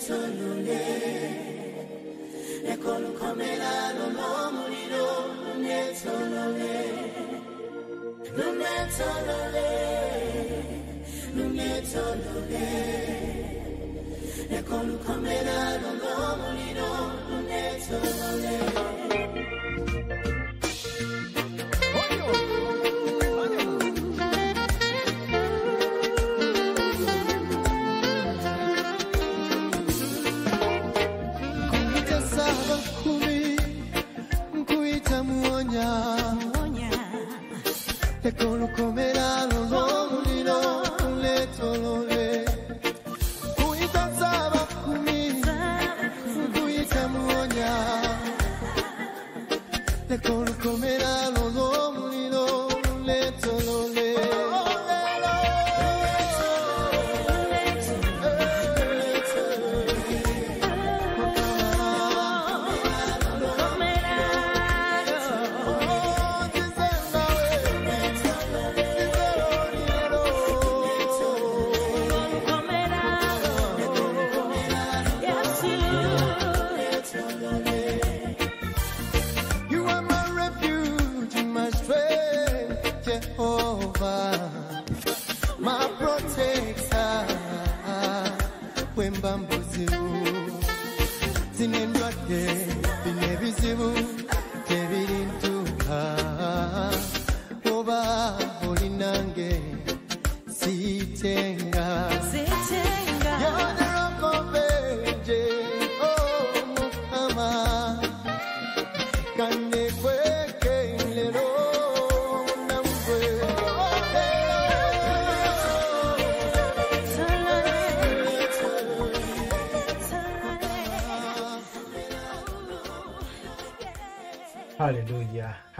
etolole leka olukomera lw'omuliro lunetolole lunetolole lunetolole leka olukomera lw'omuliro lunetolole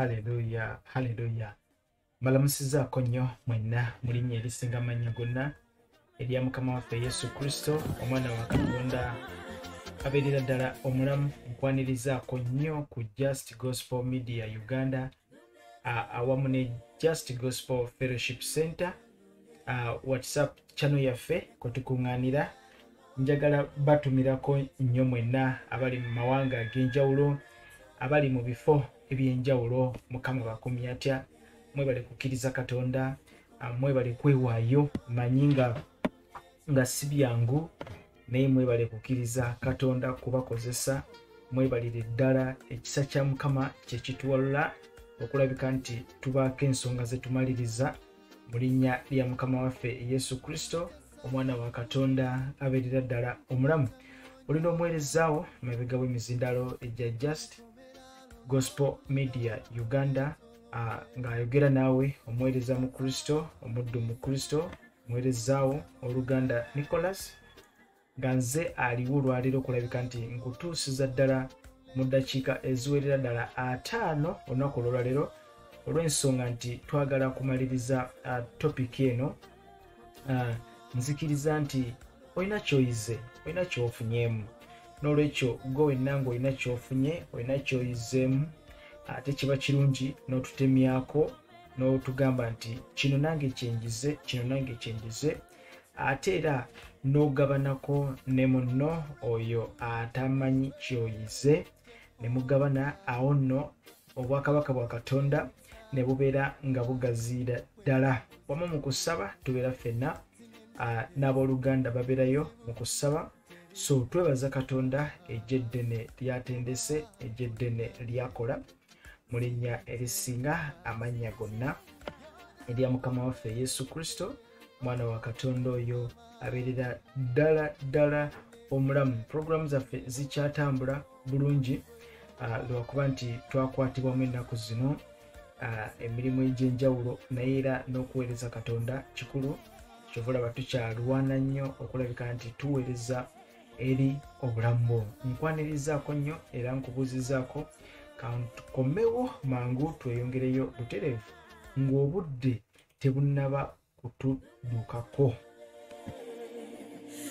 haleluya haleluya haleluya mbalamusizaako nnyo mwenna mu linnya erisinga amannya gonna erya mukama waffe yesu kristo omwana wa katonda. Abeerera ddala omulamu nkwanirizaako nnyo ku just gospel media uganda awamu ne just gospel fellowship center whatsapp channel yaffe kwe tukuŋŋaanira njagala batumirako nnyo mwenna abali mu mawanga ag'enjawulo abali mu bifo ebyenjawulo mukama bakumye atya? Mwebale kukkiriza katonda ah, mwebale kwewaayo manyi nga nga si byangu naye mwebale kukkiriza katonda kubakozesa mwebalire ddala ekisa kya mukama kyekituwalula okulabika nti tubaako ensonga zetumaliriza mu linnya lya mukama waffe yesu kristo omwana wa katonda abeerera ddala omulamu. Olina omuweerezaawo mabega w'emizindalo egya just gospel media uganda uh, ng'ayogera naawe omuweereza mu kristo omuddu mu kristo omuweerezaawo oluganda nicholas nga nze aliwo olwaleero okulabika nti nkutuusiza ddala mu ddakiika eziwerera ddala ataano olunaku olwolwaleero olw'ensonga nti twagala kumaliriza uh, topiki eno. Uh, nzikiriza nti olina kyoyize olina kyofunyeemu n'olwekyo gwe wenna ng'olina kyofunye olina kyoyizeemu ate kiba kirungi n'otutemyako n'otugamba nti kino nange kyenjize kino nange kyenjize ate era n'ogabanako ne munno oyo atamanyi kyoyize ne mugabana awo nno obwakabaka bwa katonda ne bubeera nga bugaziira ddala. Wamu mu kusaba tubeera ffenna n'abooluganda babeerayo mu kusaba so twebaza katonda ejja eddene lyatendese ejja eddene lyakola. Mu linnya erisinga amannya gonna. Erya mukama waffe yesu kristo mwana wa katonda oyo abeerera ddala ddala omulamu. Puroguramu zaffe zikyatambula bulungi lwakuba nti twakwatibwamu ennaku zino emirimu egy'enjawulo naye era n'okuweereza katonda kikulu. Kyova olaba tukyalwana nnyo okulabika nti tuweereza eri obulamu bwo nkwanirizaako nnyo era nkubuuzizaako kantukomewo mangu tweyongereyo butereevu ng'obudde tebunnaba kutuddukako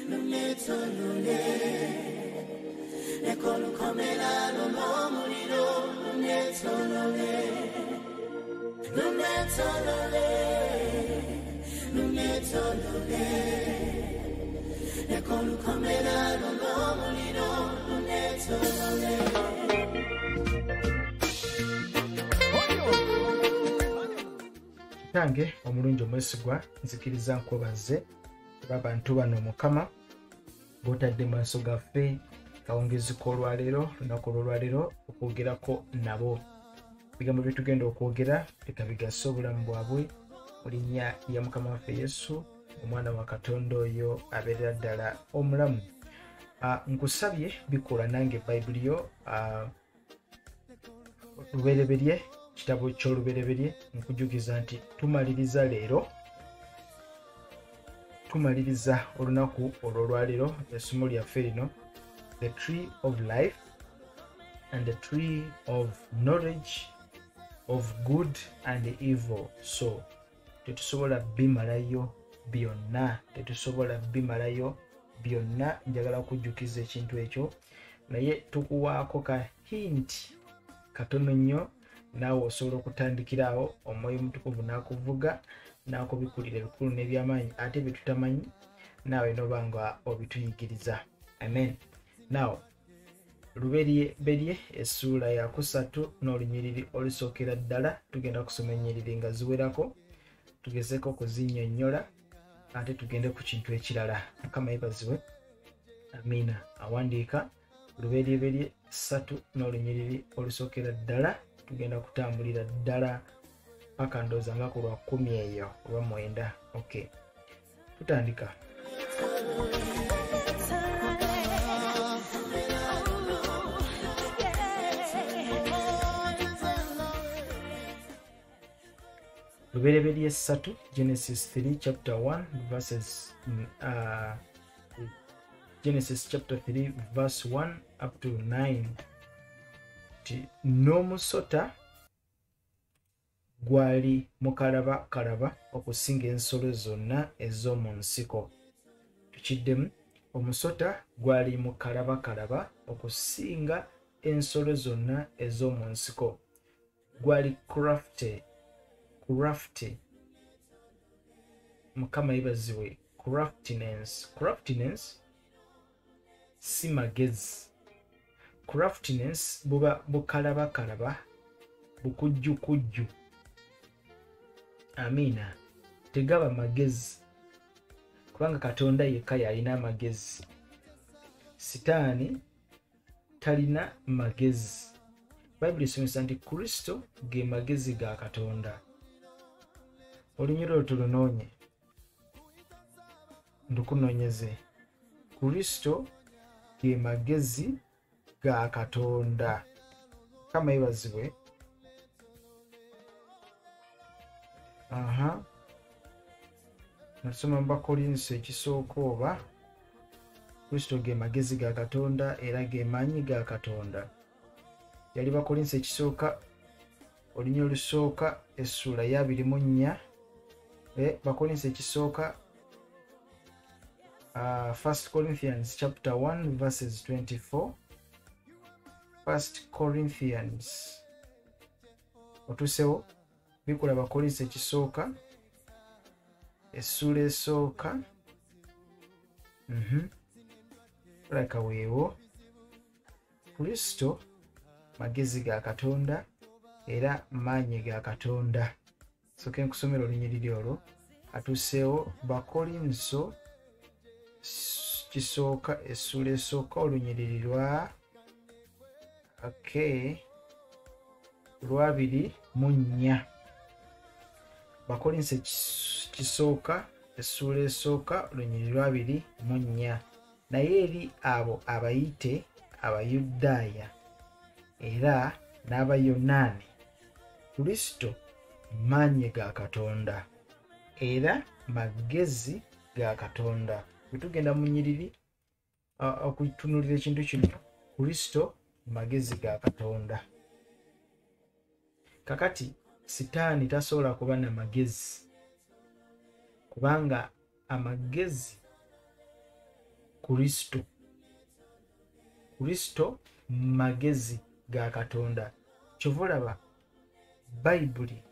lunetolole ekolukomera lw'omuliro lunetolole lunetolole lunetolole ekolukomera lw'omuliro kitange omulungi omwesigwa nzikiriza nkwebaze kuba abantu bano mukama botadde maaso gaffe kawungezi k'olwaleero lunaku olwolwaleero okwogerako nabo. Ebigambo byetugenda okwogera leka bigase obulamu bwabwe. Mu linnya lya mukama waffe yesu omwana wa katonda oyo abeerera ddala omulamu. Ah, nkusabye bikola nange bayibuli yo ah, lubereberye kitabo kyolubereberye nkujukiza nti tumaliriza leero tumaliriza olunaku olwolwaleero essomo lyaffe lino the tree of life and the tree of knowledge of good and evil. So tetusobola bimalayo byonna tetusobola bimalayo byonna njagala kujjukiza ekintu ekyo. Naye tukuwaako ka hinti katono nnyo naawe osobola okutandikiraawo omwoyo omutukuvu n'akuvuga n'akubikulira ebikulu n'ebyamaanyi ate bye tutamanyi naawe noba nga obituyigiriza. Amen. Now luberyeberye essuula yakusatu n'olunyiriri olusookera ddala tugenda kusoma ennyiriri nga ziwerako tugezeko okuzinnyonnyola ate tugende ku kintu ekirala. Mukama yebaziwe amiina. Awandiika luberyeberye ssatu n'olunyiriri olusookera ddala tugenda kutambulira ddala paka ndooza nga ku lwa kumi eyo oba mwenda. Ok. Tutandika. Lubereberye ssatu genesis 3 chapter 1 verses mm, uh, genesis chapter 3 verse 1 up to 9 ti n'omusota gwali mukalabakalaba okusinga ensolo zonna ez'omu nsiko. Tukiddemu omusota gwali mukalabakalaba okusinga ensolo zonna ez'omu nsiko. Gwali crafty crafty mukama yebaziwe craftiness. Craftiness si magezi craftiness buba bukalabakalaba bukujjukujju. Amiina tegaba magezi. Kubanga katonda yekka yalina amagezi. Sitaani talina magezi. Bayibuli esomesa nti kristo ge magezi ga katonda. Olunyiri olwo tulunoonye ndukunoonyeze. Kristo ge magezi ga katonda. Kama yebazibwe aha. Nasoma mu bakolinso ekisooka oba kristo ge magezi ga katonda era ge maanyi ga katonda. Yali bakolinso ekisooka olunya olusooka yabiri mu nnya. Eh, bakolinso ekisooka uh, 1 corinthians chapter 1 verses 24 1 corinthians. Otusewo bikola bakolinso ekisooka. Essula esooka. Mhm. olaka weewo. Kristo magezi ga katonda era maanyi ga katonda. Soke nkusomera olunyiriri olwo. Atuseewo bakolinso s- kisooka essula esooka olunyiriri lwa okay lwabiri mu nnya bakolinso ekis- kisooka essula esooka olunyiriri lwabiri mu nnya naye eri abo abayite abayudaaya era n'abayonaani kristo maanyi ga katonda era magezi ga katonda. Bwetugenda mu nyiriri okutunulira ekintu kino kristo magezi ga katonda. Kakati sitaani tasobola kuba na magezi kubanga amagezi kristo. Kristo magezi ga katonda. Kyova olaba bayibuli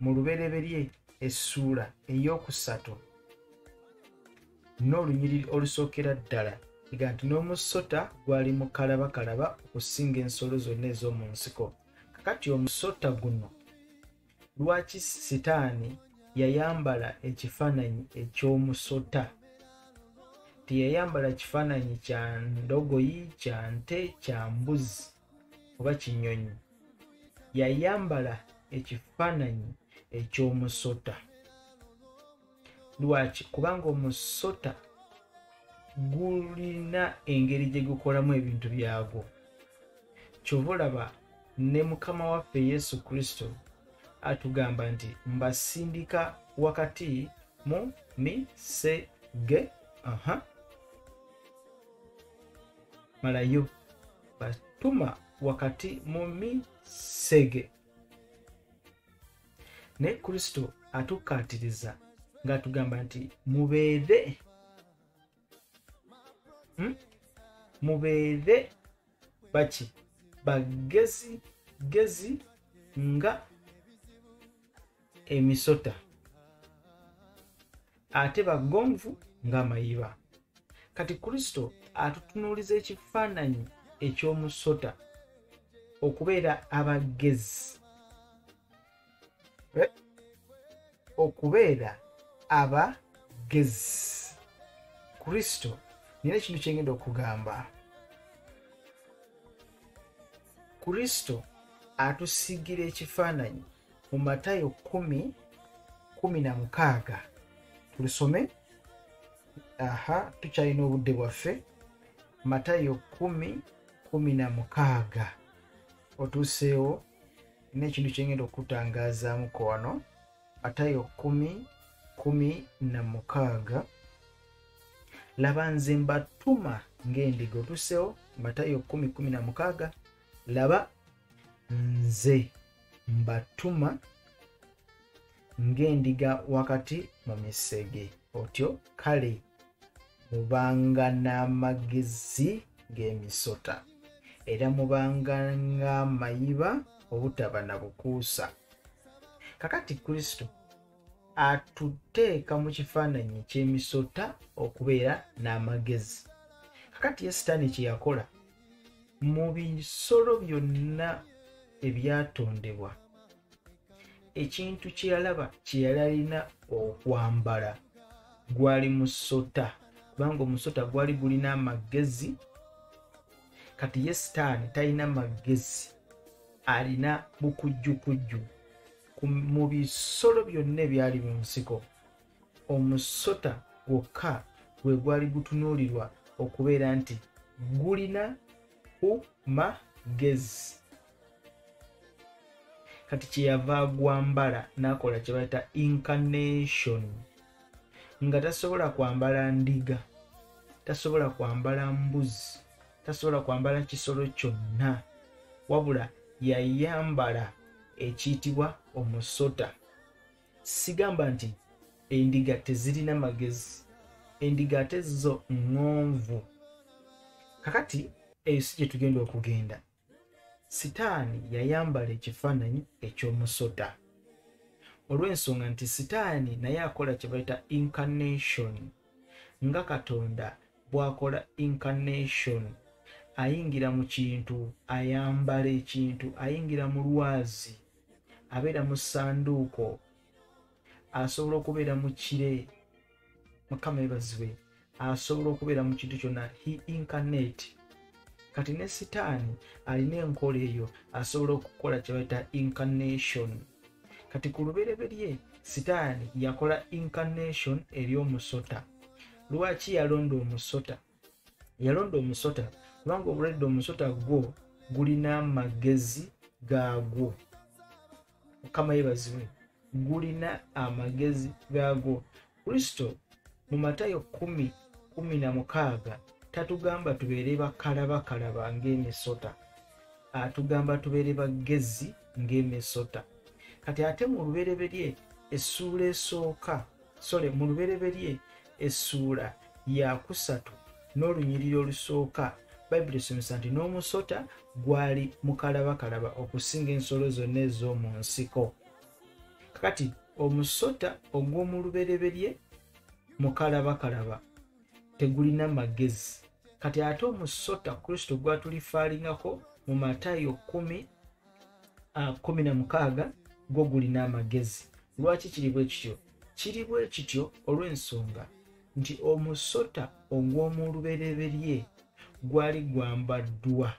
mu lubereberye essuula ey'okusatu n'olunyiriri olusookera ddala ega nti n'omusota gwali mukalabakalaba okusinga ensolo zonna ez'omu nsiko. Kakati omusota guno lwaki sitaani yayambala ekifaananyi eky'omusota? Teyayambala kifaananyi kya ndogoyi kya nte kya mbuzi oba kinyonyi. Yayambala ekifaananyi eky'omusota. Lwaki? Kubanga omusota gulina engeri gye gukolamu ebintu byagwo. Kyova olaba ne mukama waffe yesu kristo atugamba nti mbasindika wakati mu misege. Aha. Malayo batuma wakati mu misege. Naye kristo atukatiriza ng'atugamba nti mubeere? Mubeere baki? Bagezi gezi nga emisota. Ate bagonvu ng'amayiba kati kristo atutunuuliza ekifaananyi eky'omusota okubeera abagezi. Okubeera abagezi. Kristo nina ekintu kyengenda okugamba? Kristo atusigira ekifaananyi mu matayo 1 16 tulusome? Aha tukyalina obudde bwaffe. Matayo 1 16 otuuseewo n'ekintu kyengenda okutangazaamuko wano. Matayo 1 16 laba nze mbatuma ng'endiga otuseewo matayo 116 laba nze mbatuma ng'endiga wakati mu misege. Otyo kale mubanga n'amagezi g'emisota era mubanga ng'amayiba obutaba na bukuusa. Kakati kristo atuteeka mu kifaananyi ky'emisota okubeera n'amagezi. Kakati ye sitaani kye yakola mu bisolo byonna ebyatondebwa ekintu kye yalaba kye yali alina okwambala gwali musota kubanga omusota gwali gulina amagezi. Kati ye sitaani talina magezi alina bukujjukujju. Ku- mu bisolo byonna ebyali mu nsiko. Omusota gwokka gwe gwali gutunuulirwa okubeera nti gulina ku magezi kati kyeyava agwambala n'akola kye bayita incarnation. Nga tasobola kwambala ndiga tasobola kwambala mbuzi tasobola kwambala kisolo kyonna wabula yayambala ekiyitibwa omusota. Sigamba nti endiga tezirina magezi endiga ate zo ŋŋonvu kakati eyo si gye tugenda okugenda sitaani yayambala ekifaananyi eky'omusota. Olw'ensonga nti sitaani naye akola kye bayita incarnation nga katonda bw'akola incarnation ayingira mu kintu ayambala ekintu ayingira mu lwazi abeera mu ssanduuko asobola okubeera mu kire mukama ebazibwe asobola okubeera mu kintu kyonna he incarnate. Kati ne sitaani alina enkola eyo asobola okukola kye bayita incarnation. Kati ku lubereberye sitaani yakola incarnation eri omusota. Lwaki yalonda omusota? Yalonda omusota kubanga obulwadde omusota gwo gulina amagezi gaagwo mukama yebazibwe gulina amagezi gaagwo. Kristo mu matayo 116 tatugamba tubeere bakalabakalaba ng'emisota. Atugamba tubeere bagezi ng'emisota. Kati ate mu lubereberye essuula esooka sole mu lubereberye essuula yakusatu n'olunyiriri olusooka bayibuli esomesa nti n'omusota gwali mukalabakalaba okusinga ensolo zonna ez'omu nsiko. Kakati omusota ogw'omu lubereberye mukalabakalaba tegulina magezi. Kati ate omusota kristo gwatulifaalingako mu matayo 16 gwo gulina amagezi. Lwaki kiri bwe kityo? Kiri bwe kityo olw'ensonga nti omusota ogw'omu lubereberye gwali gwambaddwa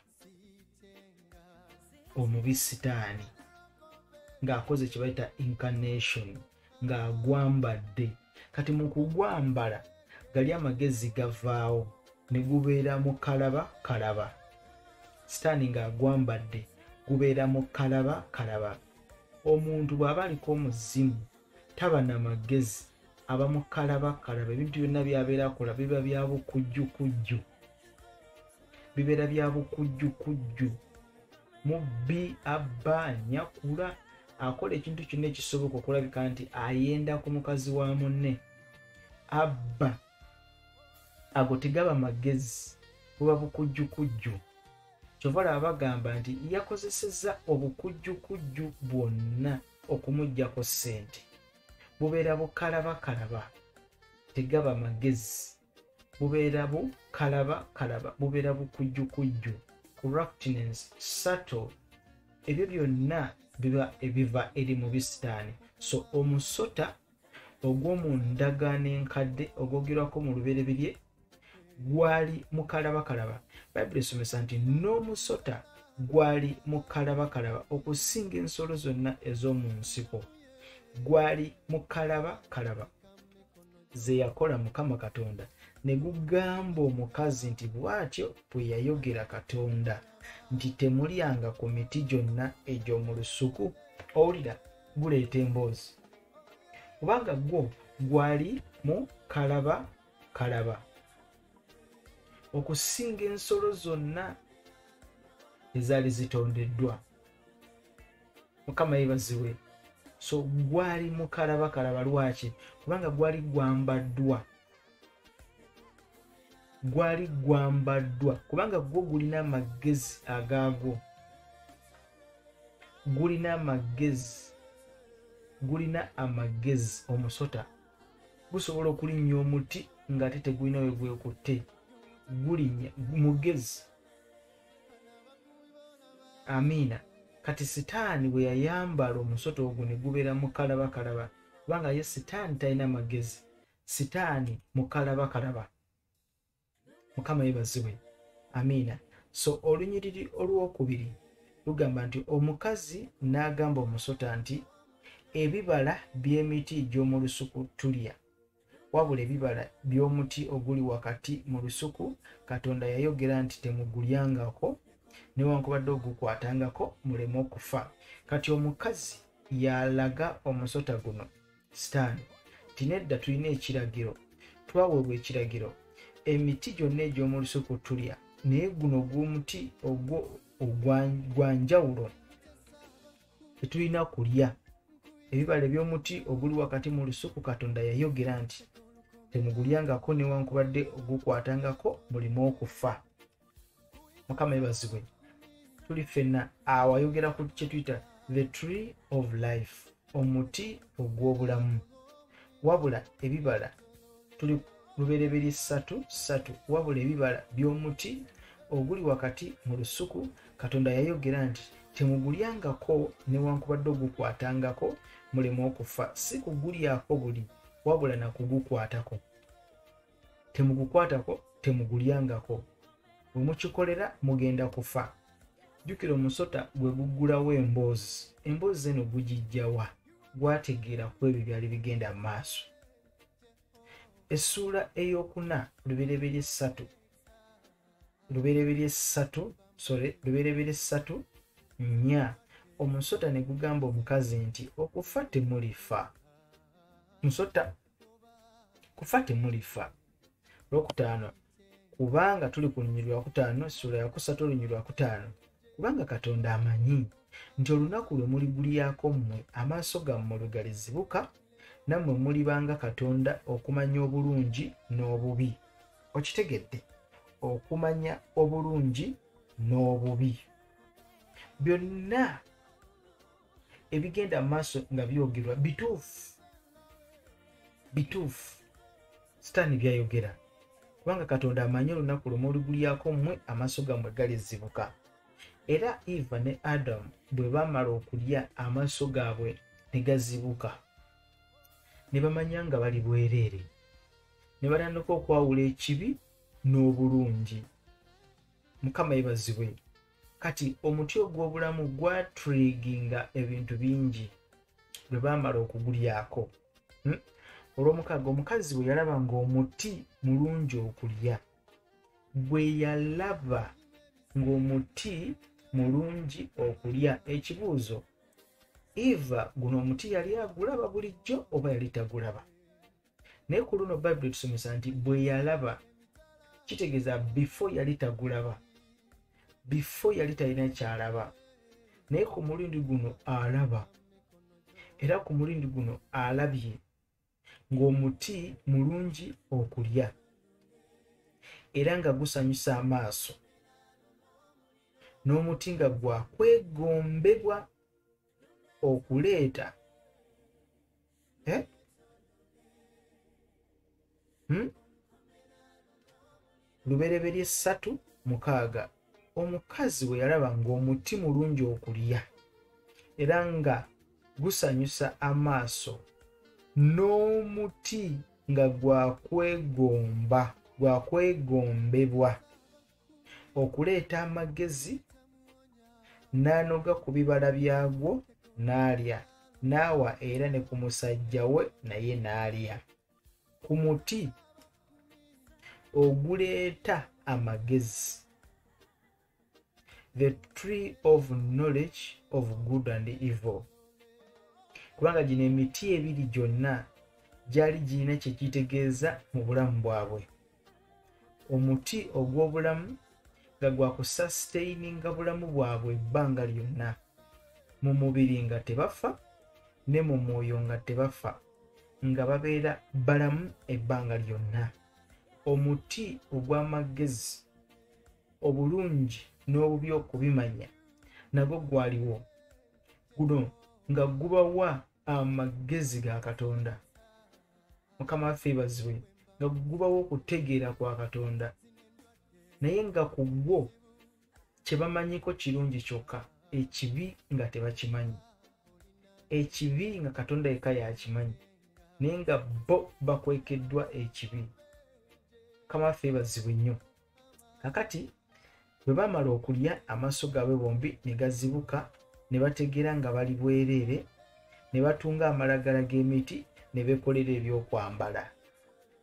omubi sitaani ng'akoze kye bayita incarnation ng'agwambadde. Kati mu kugwambala gali amagezi gavaawo ne gubeera mu kalaba kalaba. Sitaani ng'agwambadde gubeera mu kalaba kalaba. Omuntu bw'aba aliko omuzimu taba na magezi aba mu kalaba kalaba. Ebintu byonna byabeera akola biba bya bukujjukujju bibeera bya bukujjukujju. Mubbi abba nyakula akola ekintu kyonna ekisoboka okulabika nti ayenda ku mukazi wa munne. Abba ago tegaba magezi buba bukujjukujju. Kyova laba bagamba nti yakozesezza obukujjukujju bwonna okumugjako ssente. Bubeera bukalabakalaba tegaba magezi bubeera bukalabakalaba bubeera bukujjukujju corruptness sato ebyo byonna biba ebiva eri mu bisitaani so omusota ogw'omu ndagaano enkadde ogwogerwako mu lubereberye gwali mukalabakalaba bayibuli esomesa nti n'omusota gwali mukalabakalaba okusinga ensolo zonna ez'omu nsiko. Gwali mukalabakalaba ze yakola mukama katonda ne gugamba omukazi nti bw'atyo bwe yayogera katonda nti temulyanga ku miti gyonna egy'omu lusuku owulira guleeta emboozi. Kubanga gwo gwali mu kalaba kalaba. Okusinga ensolo zonna ezaali zitondeddwa. Mukama yebaziwe so gwali mu kalabakalaba lwaki? Kubanga gwali gwambaddwa gwali gwambaddwa kubanga gwo gulina amagezi agaagwo gulina amagezi gulina amagezi omusota. Gusobola okulinnya omuti ng'ate tegulina we gwekutte. Gulinnya mugezi. Amiina. Kati sitaani bwe yayambala omusota ogwo ne gubeera mukalabakalaba kubanga ye sitaani talina magezi. Sitaani mukalabakalaba mukama yebaziwe amiina. So olunyiriri olwokubiri lugamba nti omukazi n'agamba omusota nti ebibala by'emiti gy'omu lusuku tulya. Wabula ebibala by'omuti oguli wakati mu lusuku katonda yayogera nti temugulyangako newankubadde ogukwatangako muleme okufa. Kati omukazi yalaga omusota guno. Sitaani ti nedda tulina ekiragiro twaweebwa ekiragiro emiti gyonna egy'omu lusuku tulya naye guno gw'omuti ogwo gwa njawulo tetulina kulya. Ebibala eby'omuti oguli wakati mu lusuku katonda yayogera nti temugulyangako newankubadde ogukwatangako mulimu okufa. Mukama yebazibwe tuli ffenna awayogera ku kyetuyita the tree of life omuti ogw'obulamu. Wabula ebibala tuli lubereberye ssatu ssatu wabula ebibala by'omuti oguli wakati mu lusuku katonda yayogera nti temugulyangako newankubadde ogukwatangako mulemu okufa. Si kugulyako buli wabula nakugukwatako. Temugukwatako temugulyangako. Bwe mukikolera mugenda kufa. Jjukira omusota gwe guggulawo emboozi. Emboozi eno gugijjawa gwategeera ku ebyo byali bigenda mu maaso essuula eyokuna lubereberye ssatu lubereberye ssatu sore lubereberye ssatu nnya. Omusota ne gugamba omukazi nti okufa temulifa. Musota kufa temulifa. Lwokutaano kubanga tuli ku lunyiri lwakutaano essula yakusatu olunyiri lwakutaano kubanga katonda amanyi nti olunaku lwe muligulyako mmwe amaaso gammwe lwe galizibuka nammwe mulibanga katonda okumanya obulungi n'obubi. Okitegedde okumanya obulungi n'obubi. Byonna ebigenda mu maaso nga byogerwa bituufu bituufu. Sitaani byayogera. Kubanga katonda amanyi olunaku lwe muligulyako mmwe amaaso gammwe galizibuka era eva ne adamu bwe bamala okulya amaaso gaabwe ne gazibuka ne bamanya nga bali bwereere ne batandika okwawula ekibi n'obulungi. Mukama yebazibwe kati omuti ogw'obulamu gwaturiginga ebintu bingi bwe baamala okugulyako. Hmm? olw'omukaaga omukazi bwe yalaba ng'omuti mulungi okulya bwe yalaba ng'omuti mulungi okulya ekibuuzo eva guno omuti yali agulaba bulijjo oba yali tagulaba? Naye ku luno bayibuli etusomesa nti bwe yalaba kitegeeza bifo yali tagulaba bifo yali talina kyalaba. Naye ku mulindi guno alaba era ku mulindi guno alabye ng'omuti mulungi okulya era nga gusanyusa amaaso n'omuti nga gwakwegombebwa okuleeta. Hmm? lubereberye ssatu mukaaga. Omukazi bwe yalaba ng'omuti mulungi okulya era nga gusanyusa amaaso n'omuti nga gwakwegomba gwakwegombebwa okuleeta amagezi n'anoga ku bibala byagwo n'alya n'awa era ne ku musajja we naye n'alya. Ku muti oguleeta amagezi. The tree of knowledge of good and evil. Kubanga gino emiti ebiri gyonna gyali girina kye gitegeeza mu bulamu bwabwe. Omuti ogw'obulamu nga gwakusasiteininga bulamu bwabwe ebbanga lyonna mu mubiri nga tebafa ne mu mwoyo nga tebafa nga babeera balamu ebbanga lyonna. Omuti ogw'amagezi obulungi n'obubi okubimanya nagwo gwaliwo. Guno nga gubawa amagezi ga katonda. Mukama waffe ebazibwe nga gubawo okutegeera kwa katonda. Naye nga ku gwo kye bamanyiko kirungi kyokka ekibi nga tebakimanyi. Ekibi nga katonda yeka yakimanyi naye nga bo bakwekeddwa ekibi. Mukama waffe ebazibwe nnyo. Kakati bwe baamala okulya amaaso gaabwe bombi ne gazibuka ne bategeera nga bali bwereere ne batunga amalagala g'emiti ne beekolera ebyokwambala.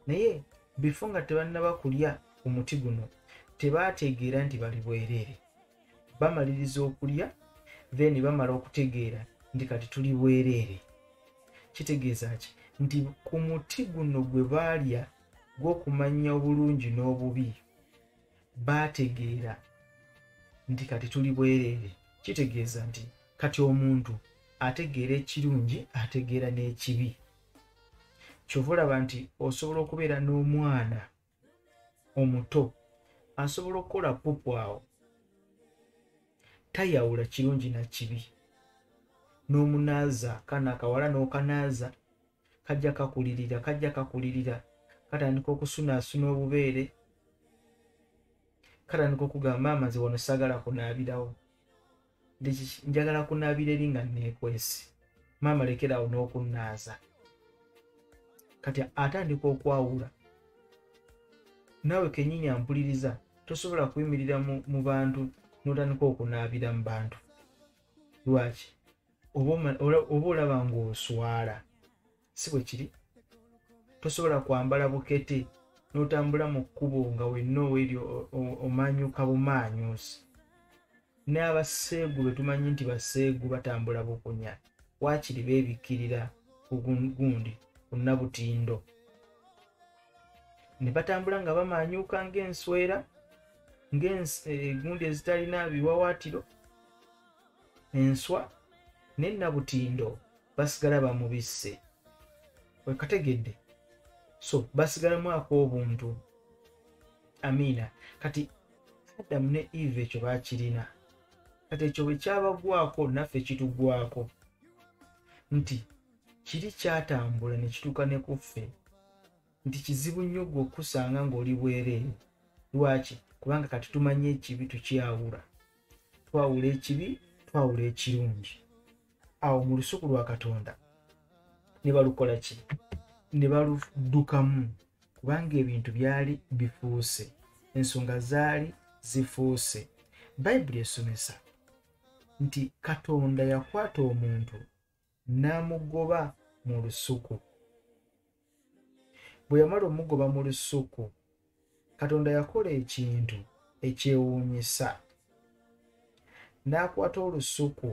Naye bifo nga tebannaba kulya ku muti guno tebaategeera nti bali bwereere bamaliriza okulya then bamala okutegeera nti kati tuli bwereere kitegeeza ki? Nti ku muti guno gwe baalya gw'okumanya obulungi n'obubi baategeera nti kati tuli bwereere kitegeeza nti kati omuntu ategeera ekirungi ategeera n'ekibi. Kyova olaba nti osobola okubeera n'omwana omuto asobola okukola pupu awo tayawula kirungi na kibi. N'omunaaza kana akawala n'okanaaza kajja kakulirira kajja kakulirira. Katandika okusunaasuna obubeere. Katandika okugamba amaze wano sagala kunaabirawo. Njagala kunaabira eri nga neekwesi maama lekerawo n'okunaaza kati atandika okwawula. Naawe kenyini ampuliriza. Tosobola kuyimirira mu bantu n'otandika okunaabira mu bantu. Lwaki? Oba olaba ng'oswala si bwe kiri? Tosobola kwambala bukete n'otambula mu kkubo nga wenna oweeryo omanyuka bumaanyuusi. Ne abaseegu be tumanyi nti baseegu batambula bukunya waakiri beebikkirira ku gu- gundi ku nnabutindo. Ne batambula nga bamaanyuuka ng'enswera ng'egundi ezitalina biwawaatiro enswa ne nnabutindo basigala bamubisse. Wekategedde so basigalamu ak'obuntu amiina. Kati adamu ne eve ekyo baakirina kati ekyo bwe kyabagwako naffe kitugwako. Nti kiri kyatambula ne kituuka ne ku ffe nti kizibu nnyo gwe okusanga ng'oli bwereere lwaki kubanga kati tumanye ekibi tukyawula twawula ekibi twawula ekirungi. Awo mu lusuku lwa katonda ne balukola ki? Ne baluddukamu kubanga ebintu byali bifuuse ensonga zaali zifuuse. Bayibuli esomesa nti katonda yakwata omuntu n'amugoba mu lusuku. Bwe yamala omugoba mu lusuku katonda yakola ekintu ekyewuunyisa. N'akwata olusuku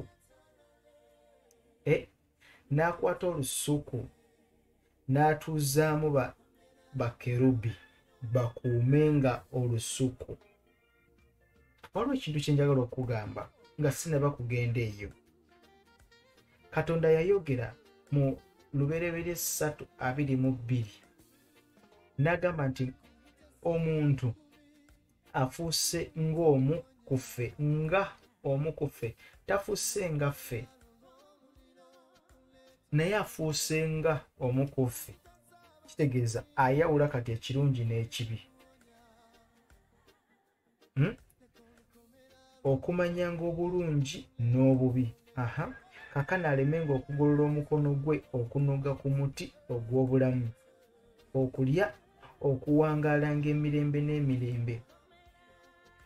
e n'akwata olusuku n'atuuzaamu ba bakerubi bakuumenga olusuku. Waliwo ekintu kye njagala okugamba nga sinaba kugenda eyo. Katonda yayogera mu lubereberye ssatu abiri mu bbiri n'agamba nti omuntu afuuse ng'omu ku ffe nga omu ku ffe tafuuse nga ffe naye afuuse nga omu ku ffe. Kitegeeza ayawula kati ekirungi n'ekibi. Hmm? okumanyanga obulungi n'obubi. Aha. Kakana alemenga okugolola omukono gwe okunoga ku muti ogw'obulamu. Okulya okuwangaalanga emirembe n'emirembe.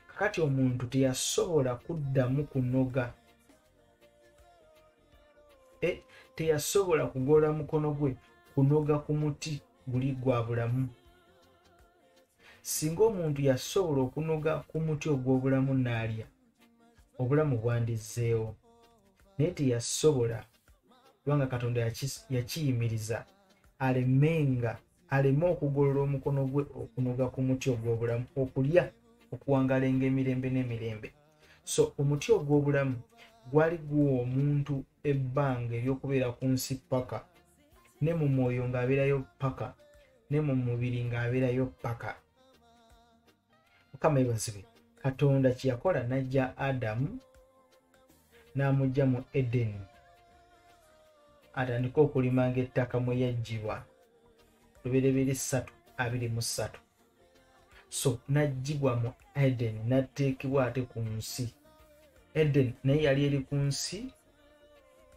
Kakati omuntu teyasobola kuddamu kunoga. E teyasobola kugolola mukono gwe kunoga ku muti guli gwa bulamu. Singa omuntu yasobola okunoga ku muti ogw'obulamu n'alya obulamu bwandizzeewo. Naye teyasobola kubanga katonda yaki- yakiyimiriza alemenga aleme okugolola omukono gwe okunoga ku muti ogw'obulamu okulya okuwangalenga emirembe n'emirembe. So omuti ogw'obulamu gwali guwa omuntu ebbanga ery'okubeera ku nsi paka ne mu mwoyo ng'abeerayo paka ne mu mubiri ng'abeerayo paka mukama ebazibwe katonda kyeyakola n'ajja adamu n'amugja mu edeni atandike okulimanga ettaka mwe yaggyibwa luberebere ssatu abiri mu ssatu. So n'aggyibwa mu edeni n'atteekebwa ate ku nsi. Edeni naye yali eri ku nsi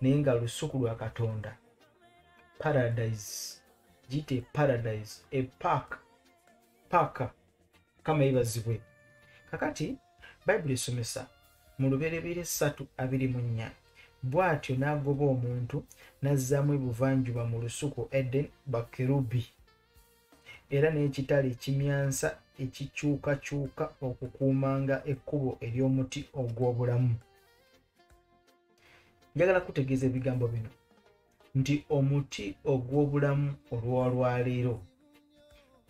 naye nga lusuku lwa katonda. Paradise giyite paradise epaaka paaka kama yebazibwe kakati bayibuli esomesa mu luberebere ssatu abiri mu nnya bw'atyo n'agoba omuntu n'azzaamu ebuvanjuba mu lusuku eden bakerubi era n'ekitala ekimyansa ekikyukakyuka okukuumanga ekkubo ery'omuti ogw'obulamu. Njagala kutegeeza ebigambo bino nti omuti ogw'obulamu olwolwaleero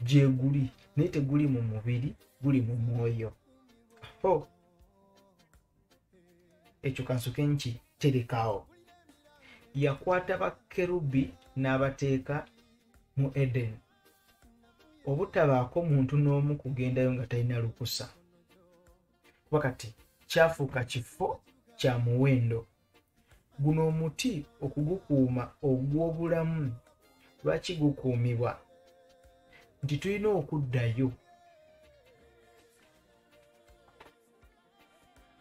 gye guli naye teguli mu mubiri guli mu mwoyo. Ho ekyo kansoke nki terekaawo. Yakwata bakerubi n'abateeka mu edeni obutabaako muntu n'omu kugendayo nga talina lukusa. Kuba kati kyafuuka kifo kya muwendo. Guno omuti okugukuuma ogw'obulamu lwaki gukuumibwa nti tulina okuddayo.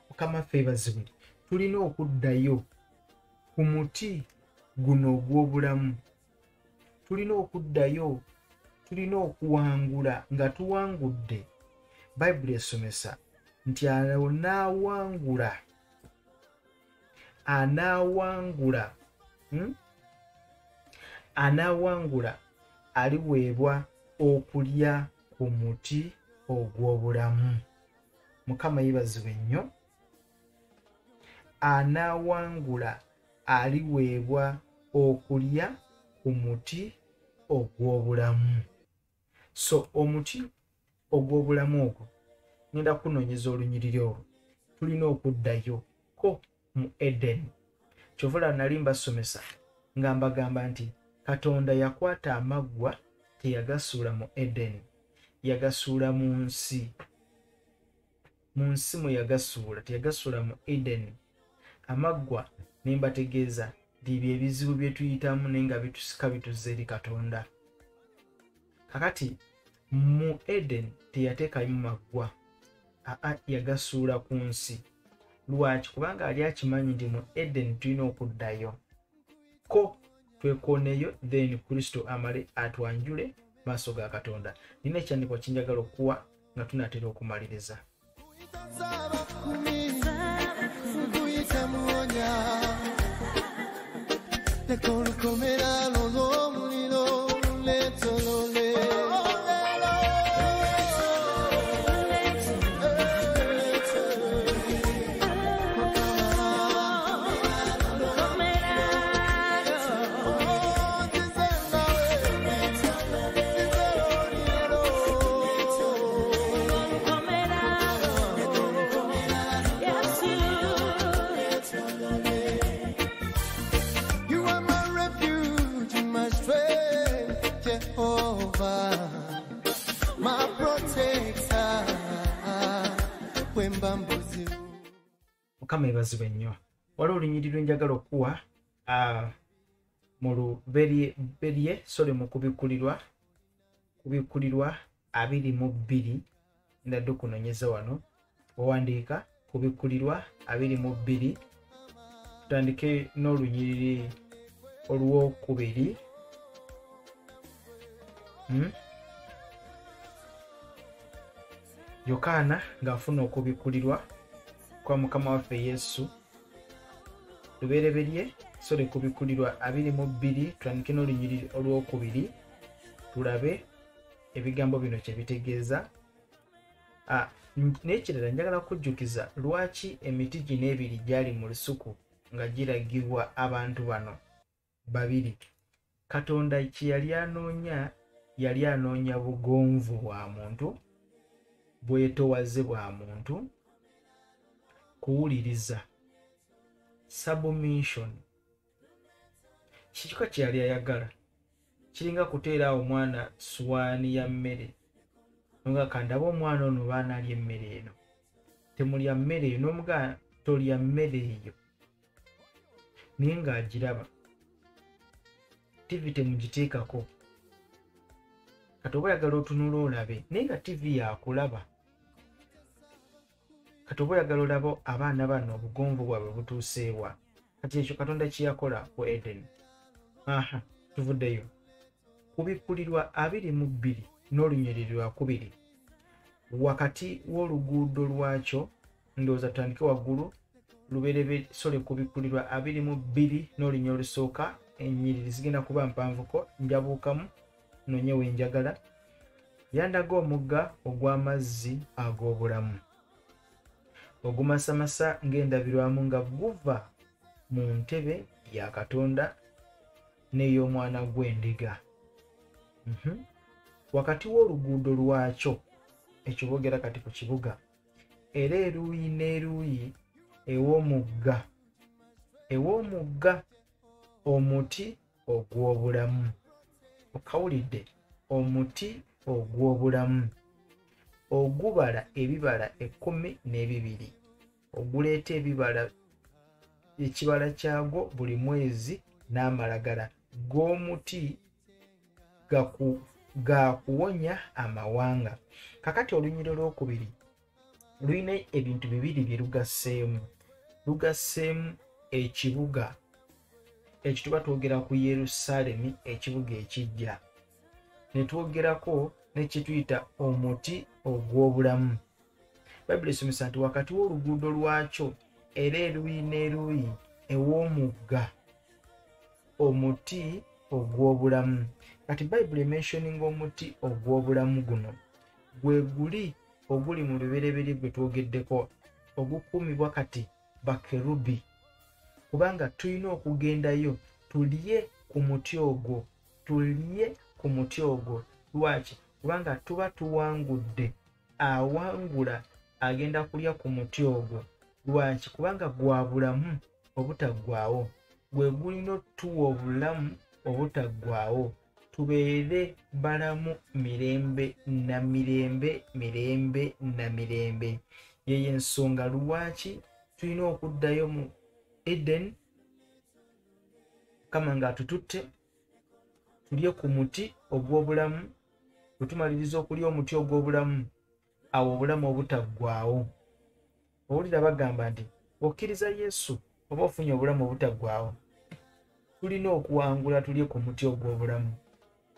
Mukama ffe ebazibwe tulina okuddayo ku muti guno ogw'obulamu. Tulina okuddayo tulina okuwangula nga tuwangudde. Bayibuli esomesa nti anaawangula anaawangula hmm? anaawangula aliweebwa okulya ku muti ogw'obulamu. Mukama yebazibwe nnyo anaawangula aliweebwa okulya ku muti ogw'obulamu. So omuti ogw'obulamu ogwo ngenda kunoonyeza olunyiriri olwo. Tulina okuddayo ko mu edeni kyovula nali mbasomesa nga mbagamba nti katonda yakwata amaggwa teyagasuula mu edeni yagasuula mu nsi. Mu nsi mwe yagasuula teyagasuula mu edeni amaggwa ne mbategeeza byebyo ebizibu bye tuyitamu naye nga bitusika bituzza eri katonda. Kakati mu eden teyateekayo maggwa aa yagasuula ku nsi. Lwaki? Kubanga ali akimanyi nti mu eden tulina okuddayo. Ko twekooneeyo then kristo amale atwanjule maaso ga katonda. Nina ekyandikwa kinjagala okuwa nga tunaatera okumaliriza Leka olukomera mukama ebazibwa ennyo waliwo olunyiri lwenjagala okuwa mu luberye sole mu kubikkulirwa kubikkulirwa abiri mu bbiri. Ndadde okunonyeza wano. Owandiika kubikkulirwa abiri mu bbiri. Tutandike n'olunyiriri olwokubiri. Hmm? yokaana ng'afuna okubikkulirwa kwa mukama waffe yesu lubereberye sole kubikkulirwa abiri mu bbiri tutandike n'olunyiriri olwokubiri tulabe ebigambo bino kye bitegeeza. N- n'ekirala njagala kujjukiza lwaki emiti gino ebiri gyali mu lusuku nga giragibwa abantu bano babiri? Katonda kye yali anoonya yali anoonya bugonvu bwa muntu bwetowaze bwa muntu kuwuliriza submission. Kikika kye yali ayagala? Kiringa kuteera awo omwana suwaani ya mmere. Nga kandaba omwana ono baanalya emmere eno. Temulya mmere eyo n'omugaa tolya mmere eyo. Naye ng'agiraba tivi temugiteekako. Kati oba oyagala otunula olabe naye nga tivi yakulaba kati oba oyagala olaba abaana bano obugonvu bwabwe butuuseewa kati ekyo katonda kyeyakola ku eden. Aha tuvuddeyo. Kubikkulirwa abiri mu bbiri n'olunyiriri lwakubiri wakati w'oluguudo lwakyo ndowooza tutandike waggulu luberebe sole kubikkulirwa abiri mu bbiri n'olunya olusooka ennyiriri zigenda kuba mpanvuko njabuukamu nonye wenjagala yandaga omugga ogw'amazzi ag'obulamu ogumasamasa ng'endabirwamu nga guva mu ntebe ya katonda n'ey'omwana gw'endiga. Mhm. wakati w'oluguudo lwakyo ekyo boogera kati ku kibuga era eruuyi n'eruuyi ew'omugga ew'omugga omuti ogw'obulamu. Okawulidde omuti ogw'obulamu ogubala ebibala ekkumi n'ebibiri. Oguleeta ebibala ekibala kyagwo buli mwezi n'amalagala. G'omuti ga kuwonya amawanga. Kakati olunyiri olwokubiri lulina ebintu bibiri bye lugasseemu. Lugasseemu ekibuga ekyo tuba twogera ku yerusaalemi ekibuga ekijja. Ne twogerako nekituyita omuti ogw'obulamu. Bayibuli esomesa nti wakati w'oluguudo lwakyo era eruuyi n'eruuyi ew'omugga omuti ogw'obulamu. Kati bayibuli emensioninga omuti ogw'obulamu guno gwe guli oguli mu bibereberye gwe twogeddeko ogukuumibwa kati bakerubi. Kubanga tulina okugendayo tulye ku muti ogwo tulye ku muti ogwo. Lwaki kubanga tuba tuwangudde awangula agenda kulya ku muti ogwo. Lwaki? Kubanga gwa bulamu obutaggwaawo. Gwe gulina otuwa obulamu obutaggwaawo. Tubeere balamu mirembe na mirembe mirembe na mirembe. Yeyo ensonga lwaki tulina okuddayo mu eden? Mukama ng'atututte tulye ku muti ogw'obulamu bwe tumaliriza okulya omuti ogw'obulamu. Awo obulamu obutaggwaawo. Owulira bagamba nti okkiriza yesu oba ofunye obulamu obutaggwaawo. Tulina okuwangula tulye ku muti ogw'obulamu.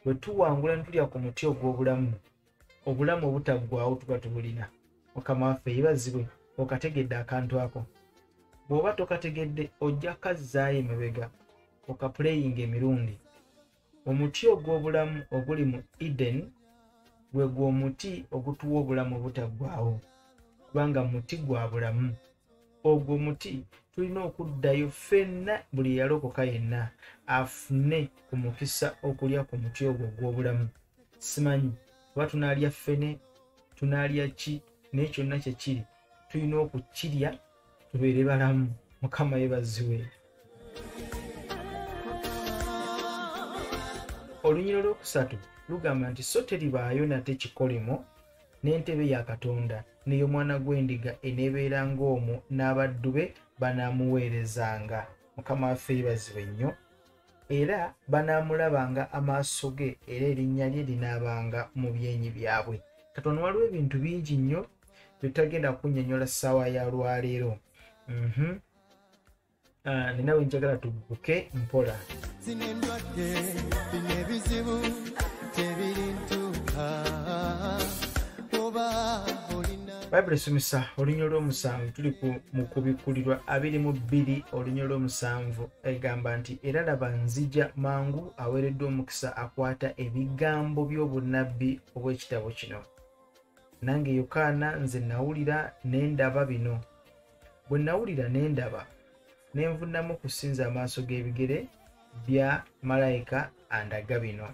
Bwe tuwangula ne tulya ku muti ogw'obulamu obulamu obutaggwawo tuba tubulina. Mukama waffe yeebazibwe okategedde akantu ako. Bw'oba tokategedde ojja kazzaayo emabega okapuleyinga emirundi. Omuti ogw'obulamu oguli mu eden gwe gwe omuti ogutuwa obulamu obutaggwawo kubanga muti gwa bulamu. Ogwo muti tulina okuddayo ffenna buli eyalokoka yenna afune ku mukisa okulya ku muti ogwo ogw'obulamu. Simanyi oba tunaalya ffene tunaalya ki naye kyonna kyekiri tulina okukirya tubeere balamu mukama yebaziwe olunyiro lwokusatu lugamba nti so teribaayo nate kikolimo n'entebe ya katonda n'ey'omwana gw'endiga eneebeera ng'omwo n'abaddu be banaamuweerezanga. Mukama waffe yeebazibwe nnyo. Era banaamulabanga amaaso ge era erinnya lye linaabanga mu byenyi byabwe. Katonda waliwo ebintu bingi nnyo byetagenda kunnyonnyola ssaawa ya lwaleero. Mhm. Ah, nina we njagala tugguke mpola. Zino endwadde bino ebizibu bayibuli esomesa olunya olw'omusanvu tuli mu kubikkulirwa abiri mu bbiri olunya olw'omusanvu egamba nti era laba nzija mangu aweereddwa omukisa akwata ebigambo by'obunnabbi obw'ekitabo kino. Nange yokaana nze nawulira ne ndaba bino. Bwe nawulira ne ndaba ne nvunamu okusinza amaaso g'ebigere bya malayika andaga bino.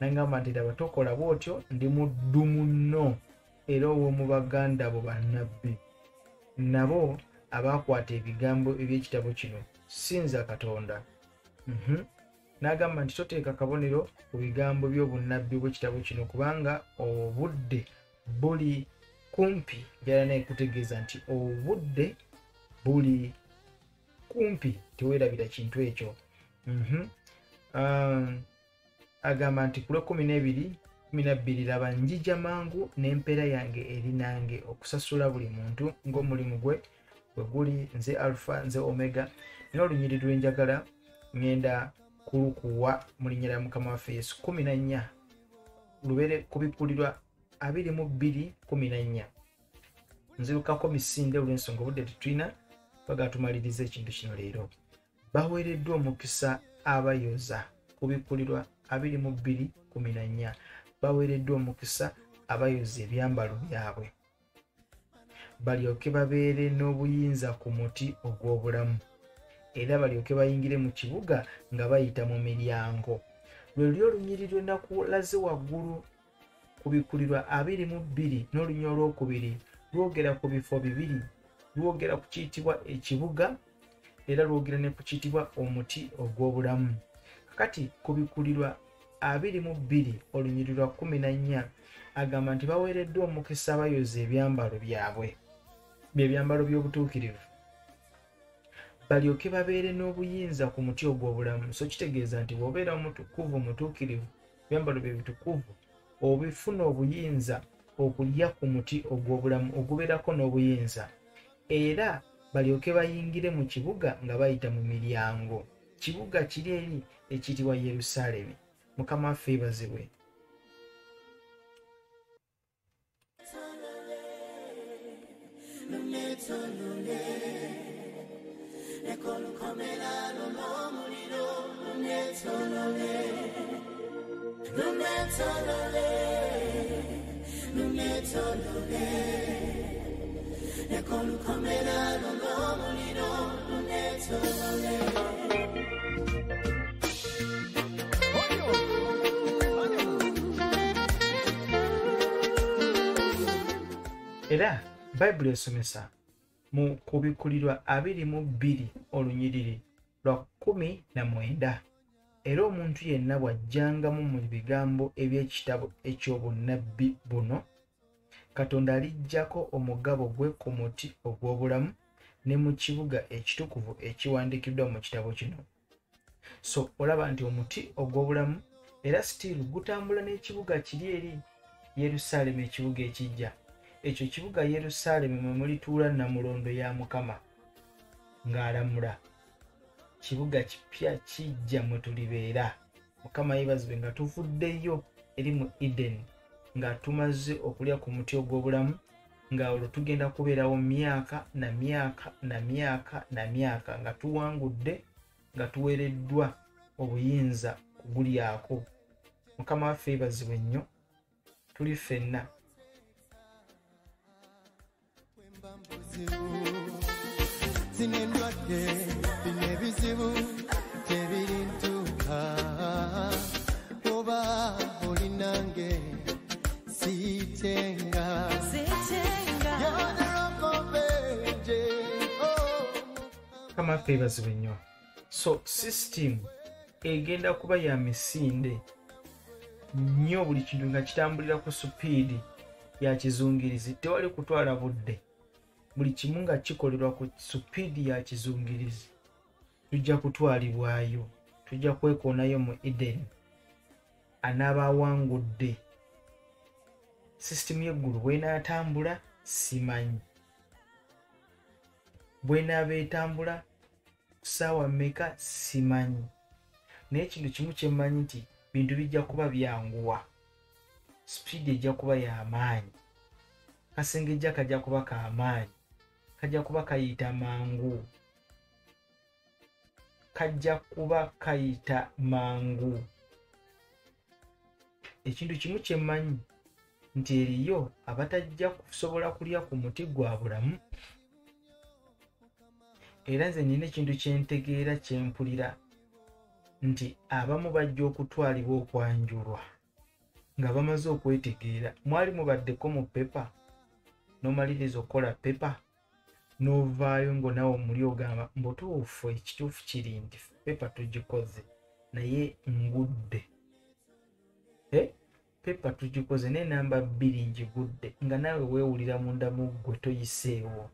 Nangamba nti laba tokola bw'otyo ndi muddu munno era ow'omu baganda bo bannabbi nabo abaakwata ebigambo eby'ekitabo kino sinza katonda Mhm. n'agamba nti toteeka kabonero ku bigambo by'obunnabbi bw'ekitabo kino kubanga obudde buli kumpi njala naye kutegeeza nti obudde buli kumpi teweerabira kintu ekyo Mhm. Agamba nti ku lwekumi n'ebiri 12 laba njija mangu n'empeera yange eri nange okusasula buli muntu ng'omulimu gwe bwe guli nze alpha nze omega era olunyiri lwenjagala ŋŋenda kulukuwa mu linnya lya mukama waffe yesu 14 lubere kubikulirwa 2214 nzirukako misinde olw'ensonga obudde tetulina baga tumaliriza ekintu kino leero. Baweereddwa omukisa abayoza kubikulirwa 2214 baweereddwa omukisa abayoza ebyambalo byabwe. Balyoke babeere n'obuyinza ku muti ogw'obulamu. Era balyoke bayingire mu kibuga nga bayita mu miryango. Lwe luli olunyiri lwe nakulaze waggulu ku bikkulirwa abiri mu bbiri n'olunya olwokubiri lwogera ku bifo bibiri lwogera ku kiyitibwa ekibuga era lwogera ne ku kiyitibwa omuti ogw'obulamu. Kakati ku bikkulirwa abiri mu bbiri olunyiri lwa kumi na nnya agamba nti baweereddwa omukisa abayoza ebyambalo byabwe bye byambalo by'obutuukirivu. Balyoke babeere n'obuyinza ku muti ogw'obulamu. So kitegeeza nti bw'obeera omutukuvu omutuukirivu ebyambalo bye bitukuvu obifuna obuyinza okulya ku muti ogw'obulamu ogubeerako n'obuyinza. Era balyoke bayingire mu kibuga nga bayita mu miryango. Kibuga kiri eri ekiyitibwa yerusaalemi mukamwafe yibaziwe reka rukomera runo muriro rumwetorore rumwetorore rumwetorore reka rukomera runo muriro rumwetorore era bayibuli esomesa mu mu bbiri olunyiriri lwa kumi na mwenda. Era omuntu yenna bw'ajjangamu mu bigambo eby'ekitabo ekyobunnabbi buno katonda aliggyako omugabo gwe ku muti ogw'obulamu ne mu kibuga ekitukuvu ekiwandiikiddwa mu kitabo kino. So olaba nti omuti ogw'obulamu era sitiiru gutambula n'ekibuga kiri eri yerusaalemu ekibuga ekijja ekyo kibuga yerusaalemi mwe mulituula namulondo ya mukama ng'alamula kibuga kipya kijja mwe tulibeera. Mukama yeebazibwe nga tuvuddeyo eri mu eden nga tumaze okulya ku muti ogw'obulamu nga olwo tugenda kubeerawo myaka na myaka na myaka na myaka nga tuwangudde nga tuweereddwa obuyinza kugulyako mukama waffe yeebazibwe nnyo. Tuli ffenna buzibu zino endwadde bino ebizibu tebirintuuka oba olinange siitenga You're the rock of ages. Oh, mukama waffe yeebazibwe nnyo so system egenda kuba ya misinde. Nnyo buli kintu nga kitambulira ku supiidi ya kizungirizi. Tewali kutwala budde buli kimu nga kikolerwa ku supiidi ya kizungirizi. Tujja kutwalibwayo tujja kwekoonayo mu eden. Anaaba awangudde sisitemu y'eggulu bwenaatambula simanyi. Bwenaaba etambula kusaawa mmeka simanyi. Naye ekintu kimu kyemmanyi nti bintu bijja kuba byanguwa sipiidi ejja kuba y'amaanyi kasengejja kajja kuba kamaanyi kajja kuba kayita mangu. Kajja kuba kayita mangu. Ekintu kimu kyemmanyi nti eriyo abatajja kusobola kulya ku muti gwa bulamu. Era nze nina ekintu kyentegeera kyempulira nti abamu bajja okutwalibwa okwanjulwa nga bamaze okwetegeera. Mwali mubaddeko mu pepa n'omaliriza okukola pepa n'ovaayo ngaonawe omuli ogamba mbutuufu ekituufu kiri nti pepa tugikoze naye ngudde. E? Pepa tugikoze naye namba bbiri ngigudde nga naawe weewulira munda mu ggwe toyiseewo.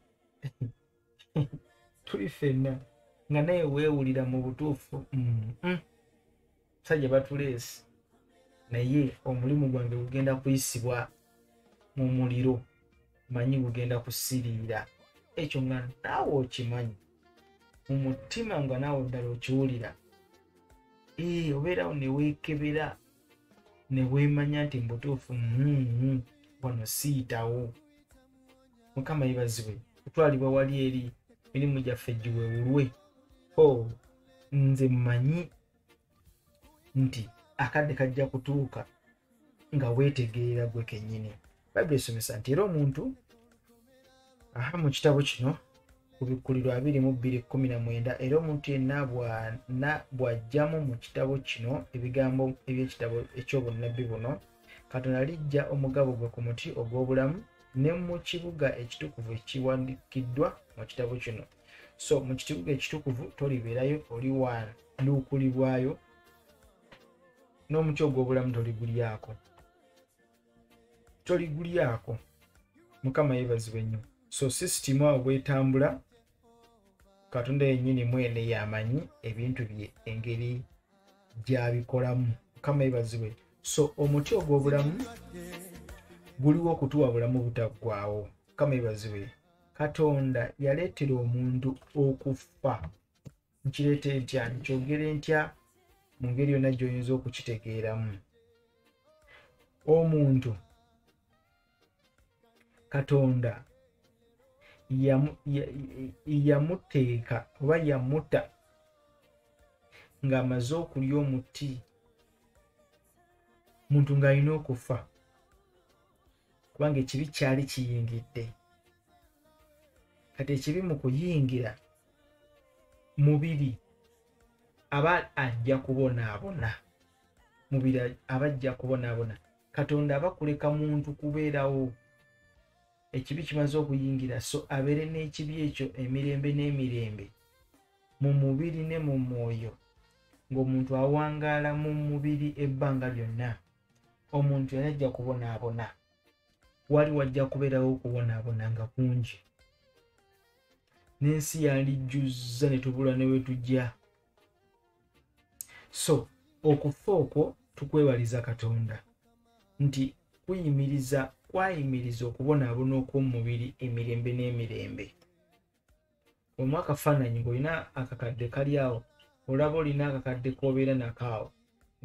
Tuli ffenna nga naye weewulira mu butuufu musajja batuleesi naye omulimu gwange gugenda kuyisibwa mu muliro manyi gugenda kusiriira ekyo nga naawe okimanyi mu mutima nga naawe ddala okiwulira. Ee obeerawo ne weekebera ne weemanya nti mubutuufu mm wano siyitawo. Mukama yibazibwe kutwalibwa wali eri mirimu gyaffe giwewulwe. O nze mmanyi nti akadde kajja kutuuka nga weetegeera gwe kennyini. Bayibuli esomesa nti era omuntu aha mu kitabo kino ku bikkuliro 2219 era omuntu yenna bw'ajjamu mu kitabo kino ebigambo eby'ekitabo eky'obunnabbi buno katonda alijja omugabo gwe ku muti ogw'obulamu ne mu kibuga ekitukuvu ekiwandikiddwa mu kitabo kino. So mu kibuga ekitukuvu tolibeerayo oli wanduukulibwayo n'omuti ogw'obulamu toligulyako toligulyako mukama yeebazibwe nnyo so sisitimu awo bwetambula katonda yennyini mwene yamanyi ebintu bye engeri gyabikolamu. Mukama yeebazibwe. So omuti ogw'obulamu guliwo okutuwa bulamu butaggwaawo mukama yeebazibwe. Katonda yaleetera omuntu okufa. Nkireete ntya? Nkyogere ntya? Mu ngeri yonna gy'oyinza okukitegeeramu. Omuntu katonda yamuteeka oba yamuta ng'amaze okulya omuti. Muntu ng'alina okufa kubanga ekibi kyali kiyingidde. Kati ekibi mu kuyingira mubiri aba ajja kubonaabona. Mubiri aba ajja kubonaabona. Katonda aba kuleka muntu kubeerawo ekibi kimaze okuyingira so abeere n'ekibi ekyo emirembe n'emirembe mu mubiri ne mu mwoyo ng'omuntu awangaala mu mubiri ebbanga lyonna. Omuntu yali ajja kubonaabona wali wajja kubeerawo okubonaabona nga kungi. N'ensi yalijjuzza ne tubula ne wetujja so okufa okwo tukwebaliza katonda nti kuyimiriza kwayimiriza okubonaabona okw'omubiri emirembe n'emirembe. Omwa akafaananyi ng'olina akakadde kali awo olaba olina akakadde kobeera nakaawo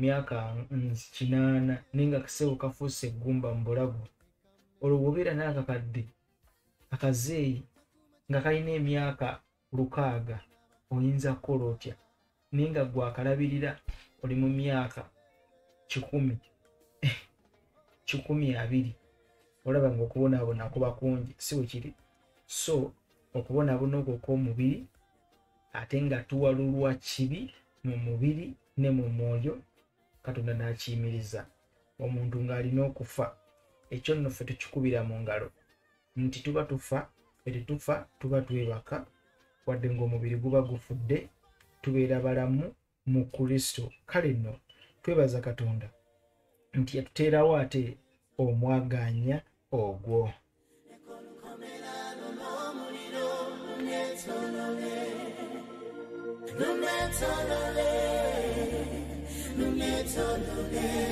myaka nzi kinaana naye nga kaseewo kafuuse eggumba mu bulago. Olwo bwobeera n'akakadde akazeeyi nga kalina emyaka lukaaga oyinza kukola otya? Naye nga gwakalabirira oli mu myaka kikumi kikumi abiri olaba nga okubonaabona kuba kungi si bwe kiri. So okubonaabona okwo okw'omubiri ate nga tuwalulwa kibi mu mubiri ne mu mwoyo katonda n'akiyimiriza. Omuntu ng'alina okufa ekyo nno ffe tukikubira mu ngalo. Nti tuba tufa fe tetufa tuba twebaka wadde ng'omubiri guba gufudde tubeera balamu mu kristo. Kale nno twebaza katonda nti yatuteerawo ate omwaganya ogwo Lunetolole.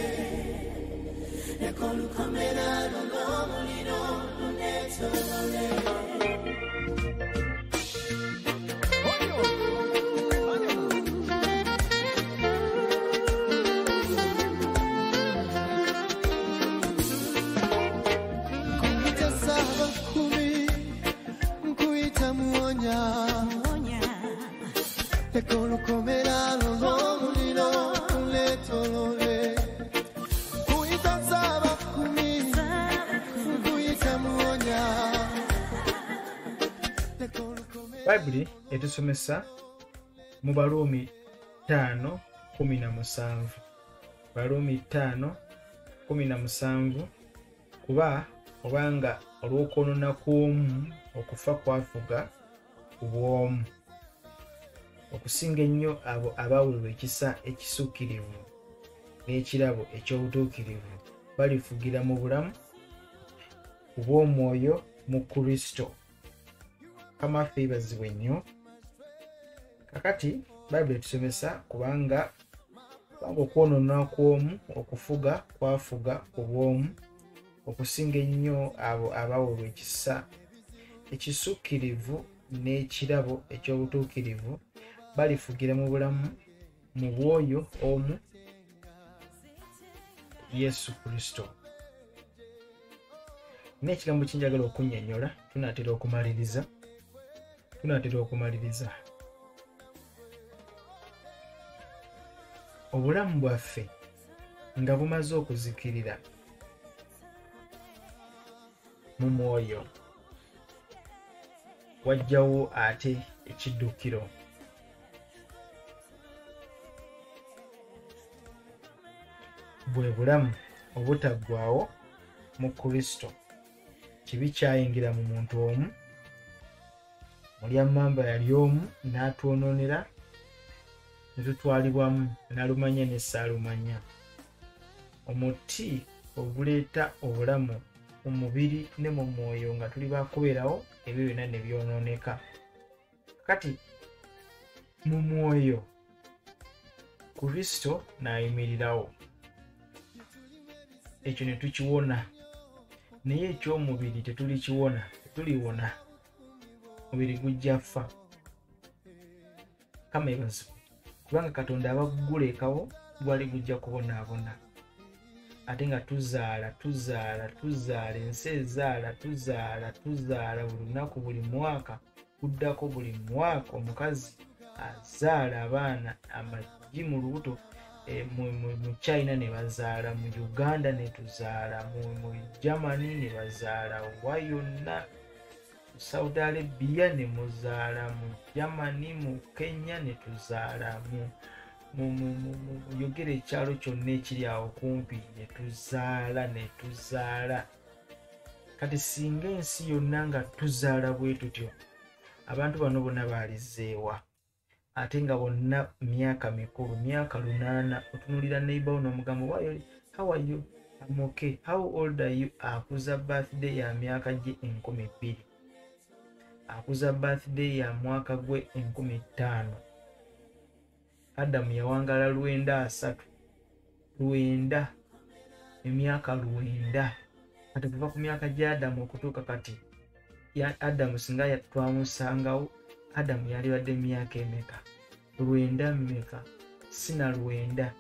Leka olukomera lw'omuliro luleetolole nkuyita saba kumi, nkuyita muwonya leka olukomera bayibuli etusomesa mu baluumi ttaano kumi na musanvu. Baluumi ttaano kumi na musanvu kuba obanga olw'okwonona kw'omu okufa kwafuga ku bw'omu okusinga ennyo abo abaweebwa ekisa ekisukkirivu n'ekirabo eky'obutuukirivu balifugira mu bulamu ku bw'omwoyo mu kristo. Kamaffe ibazibwe nnyo kakati bayibuli etusomesa kubanga kubanga okwonona kw'omu okufuga kwafuga ku bw'omu okusinga ennyo abo abaweebwa ekisa ekisukkirivu n'ekirabo eky'obutuukirivu balifugira mu bulamu mu bwoyo omu yesu kristo. N'ekigambo kinjagala okunnyonnyola tunaatera okumaliriza tunaatera okumaliriza. Obulamu bwaffe nga bumaze okuzikirira mu mwoyo wajjawo ate ekiddukiro bwe bulamu obutaggwaawo mu kristo. Kibi kyayingira mu muntu omu mulyamamba yali omu n'atwononera ne tutwalibwamu nalumanya ne saalumanya. Omuti oguleeta obulamu mu mubiri ne mu mwoyo nga tuli bakubeerawo ebyo byonna ne byonooneka. Kati mu mwoyo kristo n'ayimirirawo ekyo ne tukiwona. Naye ekyomubiri tetulikiwona tetuliwona mubiri gujja ffa kama ebazibwe kubanga katonda aba gulekawo gwali gujja kubonaabona. Ate nga tuzaala tuzaala tuzaala ensi ezaala tuzaala tuzaala buli lunaku buli mwaka kuddako buli mwaka omukazi azaala abaana amagi mu lubuto mu- mu- china ne bazaala mu uganda ne tuzaala mu- germany ne bazaala wa yonna mu saudi arabia ne muzaala mu germany mu kenya ne tuzaala mu mu- mu- mu- mu- muyogere ekyalo kyonna ekiri awo kumpi ne tuzaala ne tuzaala. Kati singa ensi yonna nga tuzaala bwe tutyo abantu bano bonna baalizeewa ate nga bonna myaka mikulu myaka lunaana otunulira neighbor n'omugambo wayo how are you? I'm okay. How old are you? Akuza birthday ya myaka gye enkumi bbiri. Akuza birthday ya mwaka gwe enkumi ttaano. Adamu yawangala lwenda asatu lwenda emyaka lwenda. Kati kuva ku myaka gya adamu okutuuka kati adamu singa twamusangawo adamu yalibadde myaka emeka? Lwenda mmeka sina lwenda.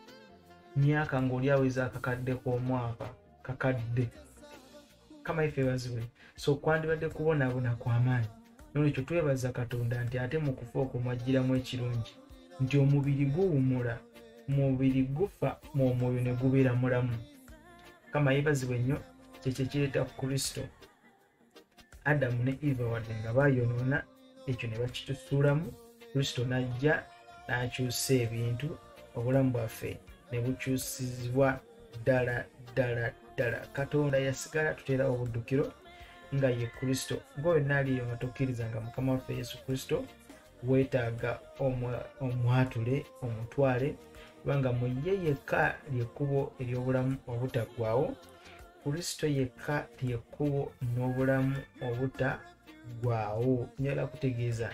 Myaka ng'oli aweza akakadde k'omwaka kakadde. Kama ife bazibwe so kwandibadde kubonaabona kw'amaanyi nolwekyo twebaza katonda nti ate mu kufa okwo mwajjiramu ekirungi nti omubiri guwumula mubiri gufa omwoyo ne gubeera mulamu. Kama yeebazibwa ennyo kyekyo kireeta kristo. Adamu ne eva wadde nga bayonoona ekyo ne bakitusuulamu kristo n'ajja n'akyusa ebintu obulamu bwaffe ne bukyusibwa ddala ddala ddala. Katonda yasigala tuteerawo obuddukiro nga ye kristo. Ngaoyo naaliyo nga tokkiriza nga mukama waffe yesu kristo weetaaga omwa- omwatule omutwale kubanga mu ye yekka lyekkubo ery'obulamu obutaggwawo kristo yekka lyekkubo n'obulamu obutaggwawo njagala kutegeeza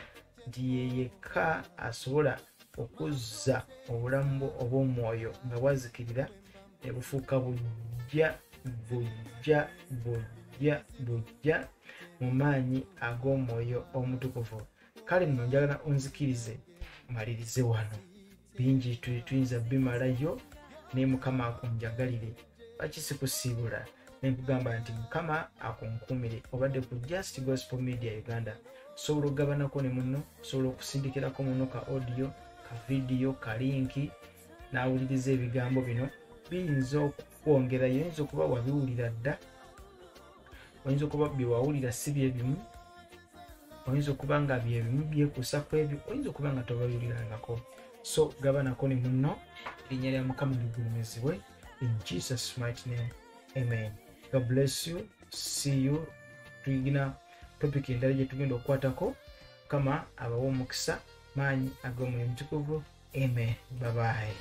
nti ye yekka asobola okuzza obulamu bwo obw'omwoyo nga bwazikirira ne bufuuka bujja bujja bujja bujja mu maanyi ag'omwoyo omutukuvu. Kale nno njagala onzikirize malirize wano. Bingi tu- tuyinza bimalayo naye mukama akunjagalire. Lwaki nenkugamba nti mukama akunkuumire obadde ku just gospel media uganda. Osobola okugabanako ne muno osobola okusindikirako muno ka audio ka vidiyo ka linki n'awuliriza ebigambo bino. Biyinza okwongerayo oyinza okuba wabiwulira dda oyinza okuba byewawulira si bye bimu oyinza okuba nga byebimu byekuusa ku ebyo oyinza okuba nga tobabiwulirangako so gabanako ne muno erinnya lya mukama ligulumizibwe. In jesus mighty name amen god bless you. See you. Tuyina topic endala gye tugenda okukwatako. Mukama abawa omukisa maanyi ag'omwoyo mutukuvu amen. Babayi